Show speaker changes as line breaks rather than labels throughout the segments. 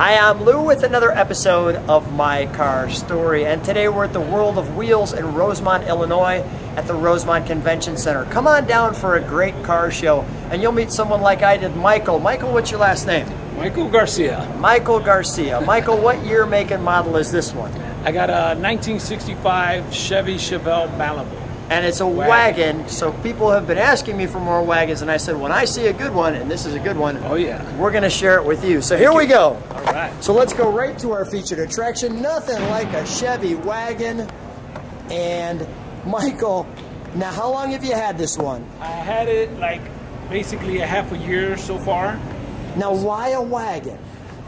Hi, I'm Lou with another episode of My Car Story, and today we're at the World of Wheels in Rosemont, Illinois at the Rosemont Convention Center. Come on down for a great car show, and you'll meet someone like I did, Michael. Michael, what's your last name?
Michael Garcia.
Michael Garcia. Michael, what year, make, and model is this one?
I got a 1965 Chevy Chevelle Malibu.
And it's a wagon. wagon, so people have been asking me for more wagons, and I said, when I see a good one, and this is a good one,
oh yeah,
we're going to share it with you. So here we go.
All right.
So let's go right to our featured attraction. Nothing like a Chevy wagon. And Michael, now how long have you had this one?
I had it like basically a half a year so far.
Now why a wagon?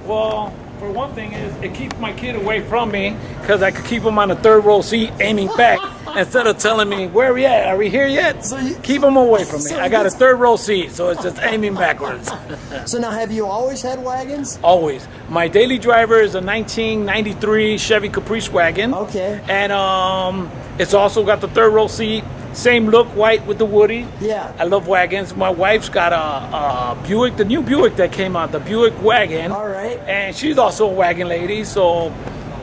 Well, for one thing is it keeps my kid away from me because I could keep him on the third row seat aiming back instead of telling me where are we at? Are we here yet? So you, keep him away from me. so i got a third row seat so it's just aiming backwards.
So now have you always had wagons?
Always. My daily driver is a 1993 chevy caprice wagon.
Okay.
And um it's also got the third row seat same look, white with the Woody.
Yeah.
I love wagons. My wife's got a, a, Buick, the new Buick that came out, the Buick wagon.
All right.
And she's also a wagon lady, so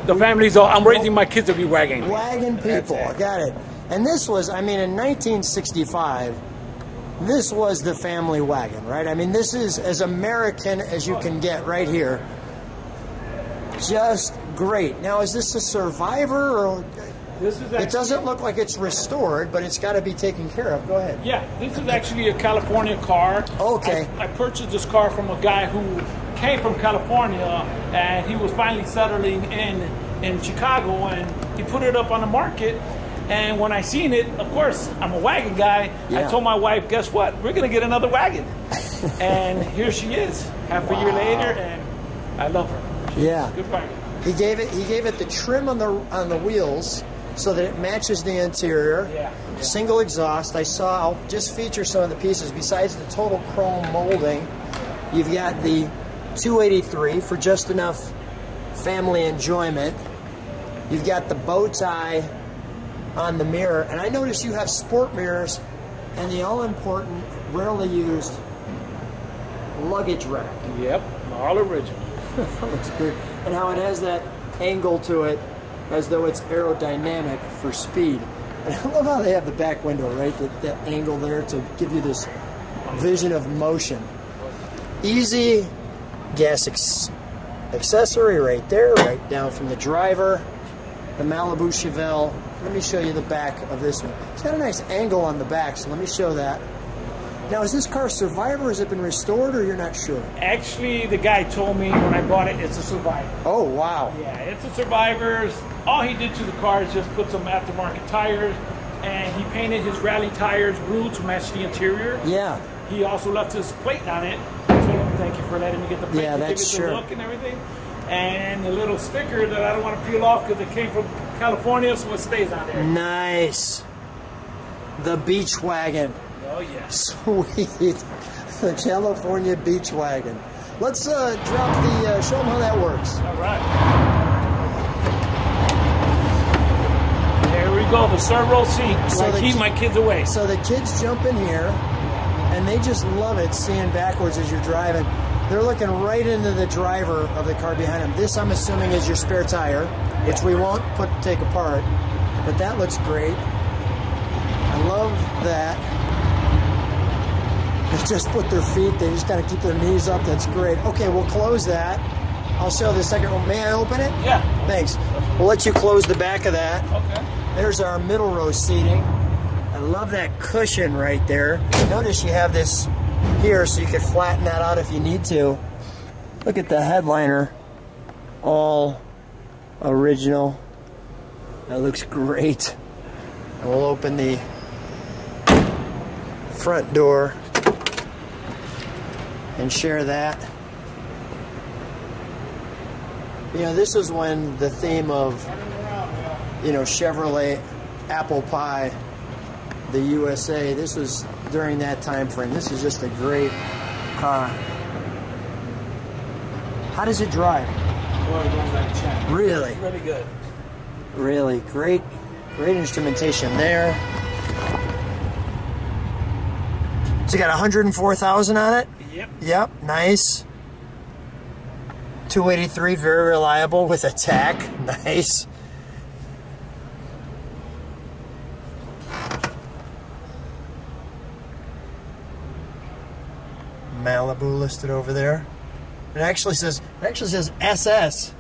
the family's all, I'm raising my kids to be wagon.
Wagon people, I got it. And this was, I mean, in 1965, this was the family wagon, right? I mean, this is as American as you can get right here. Just great. Now, is this a survivor or it doesn't look like it's restored, but it's got to be taken care of. Go ahead.
Yeah, this is actually a California car.
Okay.
I, I, purchased this car from a guy who came from California, and he was finally settling in in Chicago, and he put it up on the market. And when I seen it, of course, I'm a wagon guy. Yeah. I told my wife, "Guess what? We're gonna get another wagon." and here she is, half wow. a year later, and I love her.
She's yeah.
Good wagon.
He gave it. He gave it the trim on the on the wheels so that it matches the interior.
Yeah.
Single exhaust. I saw, I'll just feature some of the pieces. Besides the total chrome molding, you've got the 283 for just enough family enjoyment. You've got the bow tie on the mirror. And I notice you have sport mirrors and the all-important, rarely used luggage rack.
Yep, all original.
that looks good. And how it has that angle to it as though it's aerodynamic for speed. And I love how they have the back window, right? That, that angle there to give you this vision of motion. Easy gas accessory right there, right down from the driver. The Malibu Chevelle. Let me show you the back of this one. It's got a nice angle on the back, so let me show that. Now, is this car a Survivor? Has it been restored, or you're not sure?
Actually, the guy told me when I bought it, it's a Survivor.
Oh, wow.
Yeah, it's a Survivor. All he did to the car is just put some aftermarket tires, and he painted his rally tires blue to match the interior.
Yeah.
He also left his plate on it. I told him thank you for letting me get the plate
yeah, that's
the look and everything. And the little sticker that I don't want to peel off because it came from California, so it stays on there.
Nice. The beach wagon.
Oh, yeah.
Sweet. The California beach wagon. Let's uh, drop the, uh, show them how that works.
All right. There we go, the third row seat. So I keep my kids away.
So the kids jump in here, and they just love it seeing backwards as you're driving. They're looking right into the driver of the car behind them. This, I'm assuming, is your spare tire, which we won't put take apart. But that looks great. I love that. They just put their feet, they just kind of keep their knees up. That's great. Okay, we'll close that. I'll show the second one. May I open it?
Yeah.
Thanks. We'll let you close the back of that.
Okay.
There's our middle row seating. I love that cushion right there. Notice you have this here so you can flatten that out if you need to. Look at the headliner. All original. That looks great. And we'll open the front door and share that. You know, this is when the theme of, you know, Chevrolet apple pie, the USA, this was during that time frame. This is just a great car. How does it drive? Really?
Really good.
Really great, great instrumentation there. So you got 104,000 on it?
Yep.
Yep, nice. 283, very reliable with attack. Nice. Malibu listed over there. It actually says it actually says SS.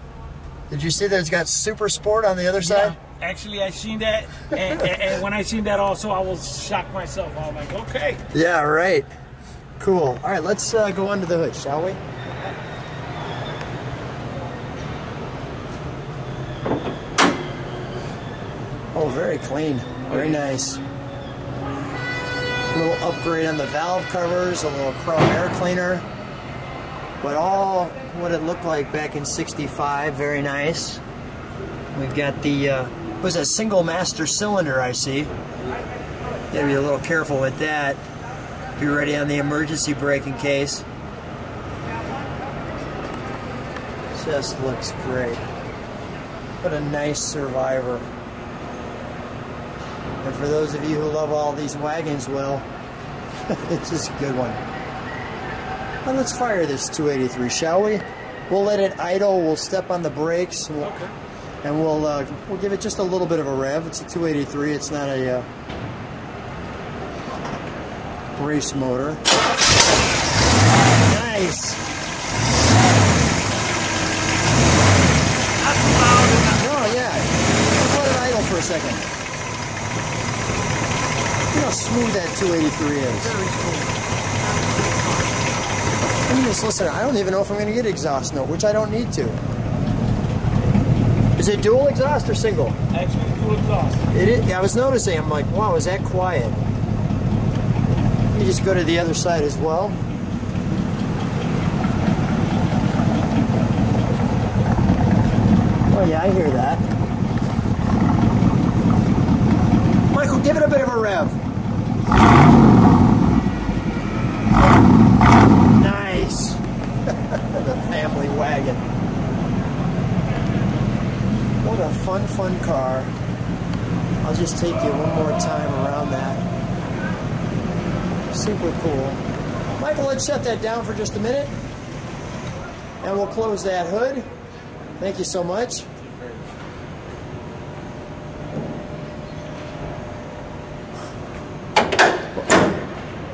Did you see that it's got Super Sport on the other side?
Actually, I seen that, and, and, and, when I seen that also, I was shocked myself. I was like, okay.
Yeah, right. Cool. All right, let's uh, go under the hood, shall we? Oh, very clean. Very nice. A little upgrade on the valve covers, a little chrome air cleaner. But all what it looked like back in 65, very nice. We've got the, uh, was a single master cylinder I see. Gotta be a little careful with that. Be ready on the emergency brake in case. Just looks great. What a nice survivor. And for those of you who love all these wagons, well, it's just a good one. Let's fire this 283, shall we? We'll let it idle. We'll step on the brakes. We'll, okay. And we'll uh, we'll give it just a little bit of a rev. It's a 283. It's not a uh, race motor. Nice. Oh yeah. Let's let it idle for a second. Look how smooth that 283 is. Very smooth. I mean, just listen. I don't even know if I'm going to get exhaust note, which I don't need to. Is it dual exhaust or single?
Actually, dual exhaust.
It is. I was noticing. I'm like, wow, is that quiet? Just go to the other side as well. Oh yeah, I hear that. Michael, give it a bit of a rev. Nice. the family wagon. What a fun, fun car. I'll just take you one more time around that. Super cool. Michael, let's shut that down for just a minute. And we'll close that hood. Thank you so much.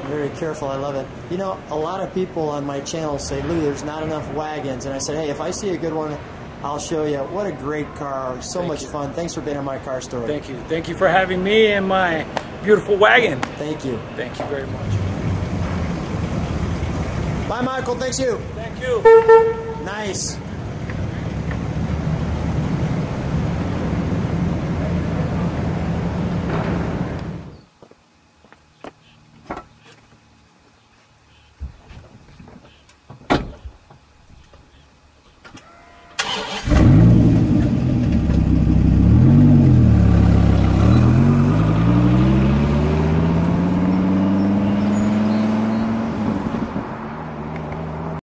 very careful. I love it. You know, a lot of people on my channel say, Lou, there's not enough wagons. And I said, hey, if I see a good one, I'll show you. What a great car. So Thank much you. fun. Thanks for being on my car story.
Thank you. Thank you for having me and my beautiful wagon.
Thank you.
Thank you very much.
Bye, Michael. Thanks you.
Thank you.
Nice.